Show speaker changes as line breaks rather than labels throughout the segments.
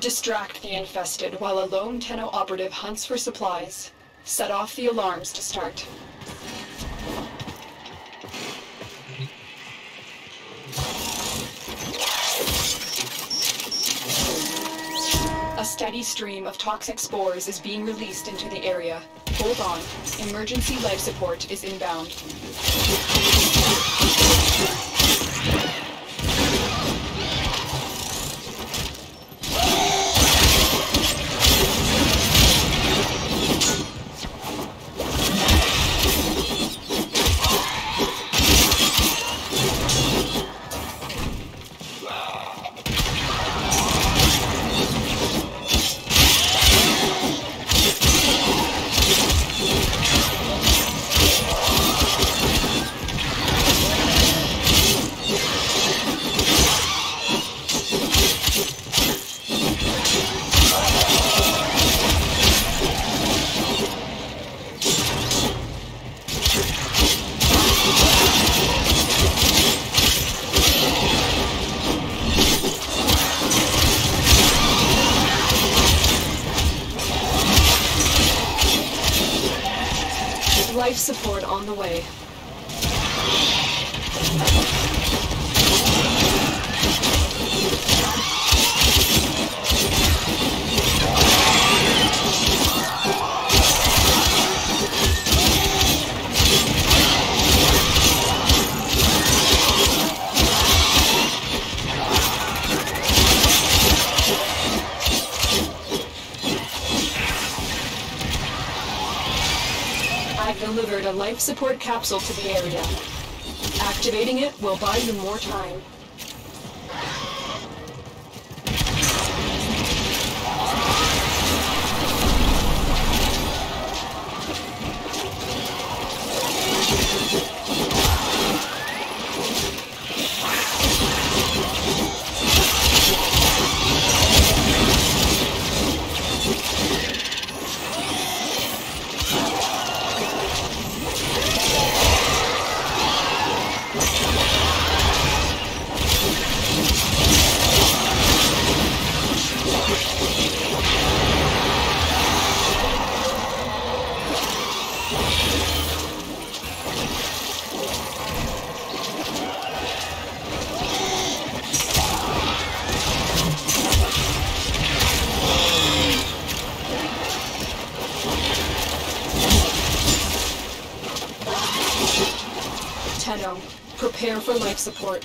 Distract the infested while a lone Tenno operative hunts for supplies. Set off the alarms to start. Steady stream of toxic spores is being released into the area. Hold on. Emergency life support is inbound. Support capsule to the area. Activating it will buy you more time. Prepare for life support.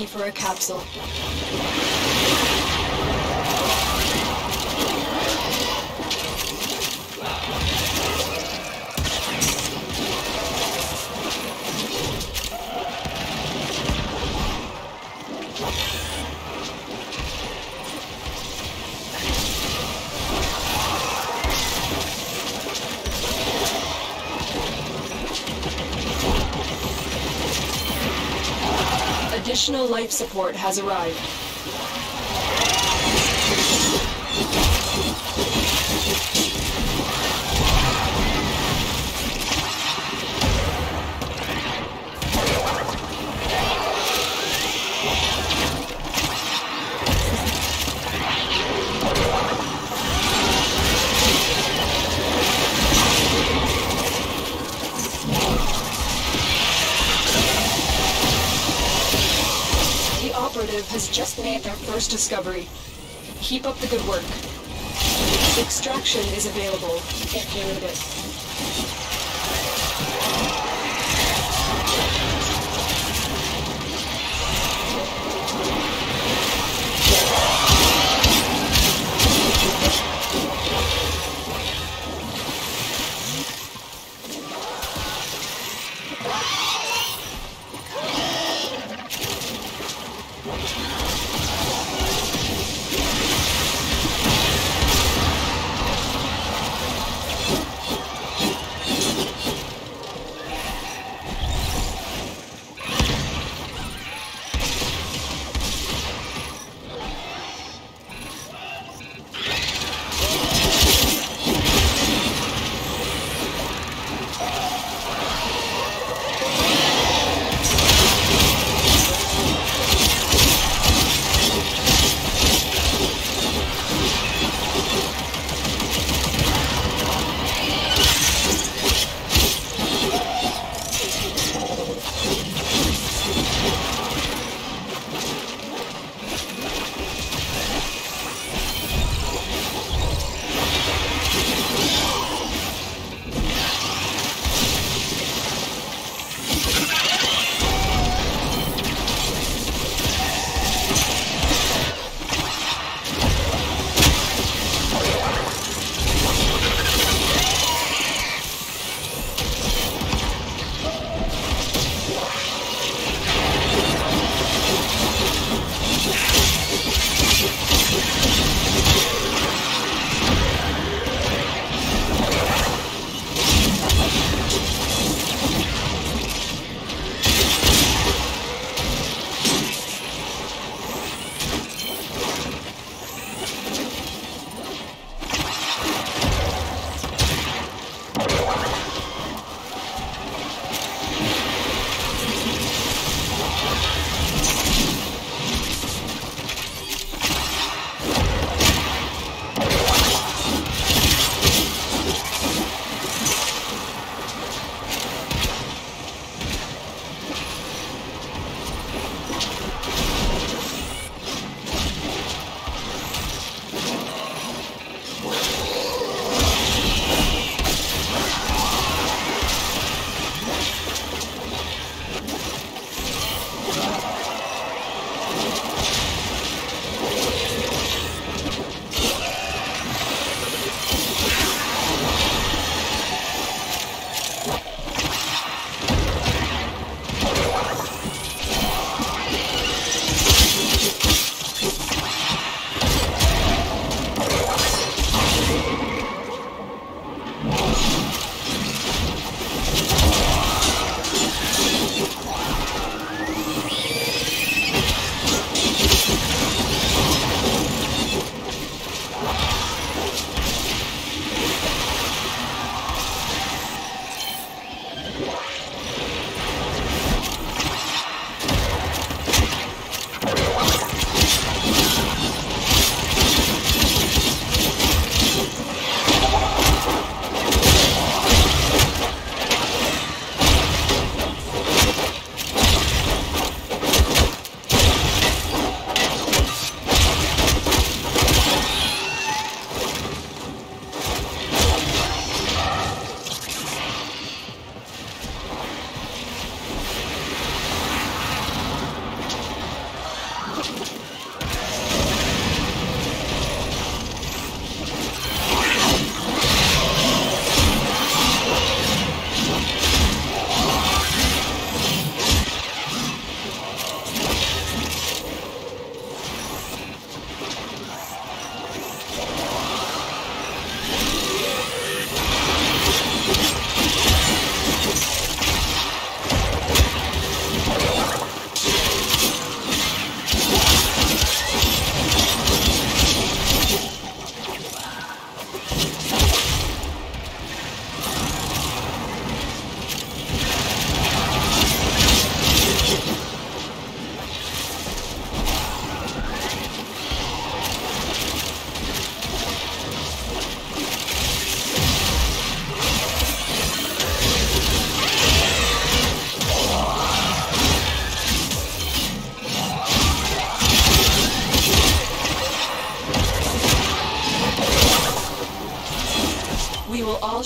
Ready for a capsule. Support has arrived. has just made their first discovery. Keep up the good work. Extraction is available if you need it. you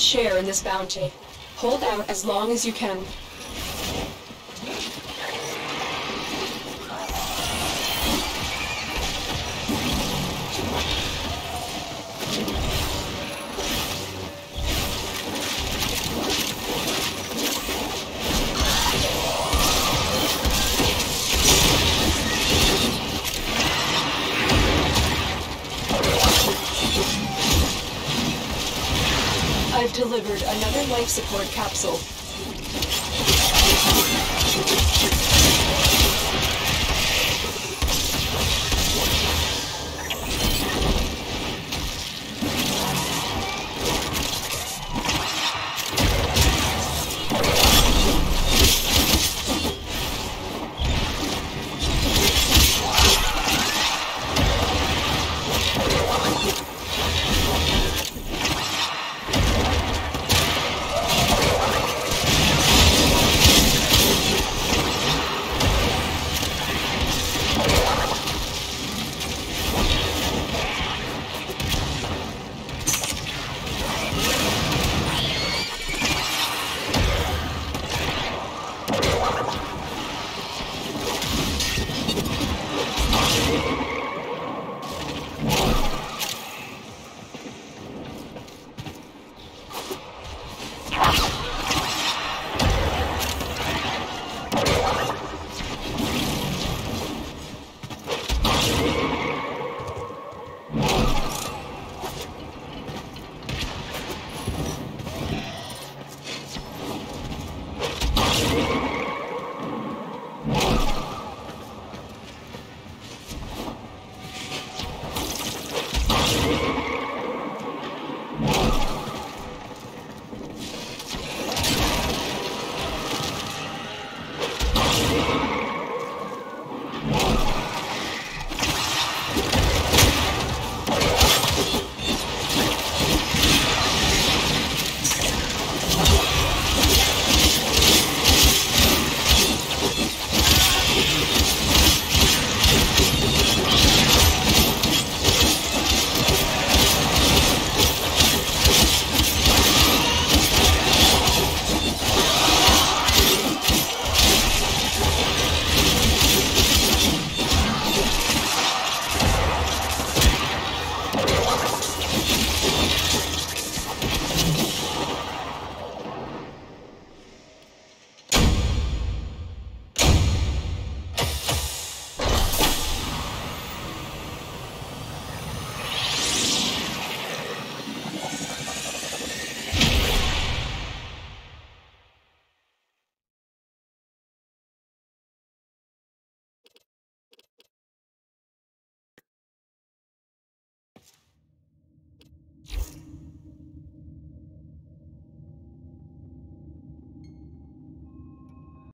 share in this bounty. Hold out as long as you can. Life support capsule.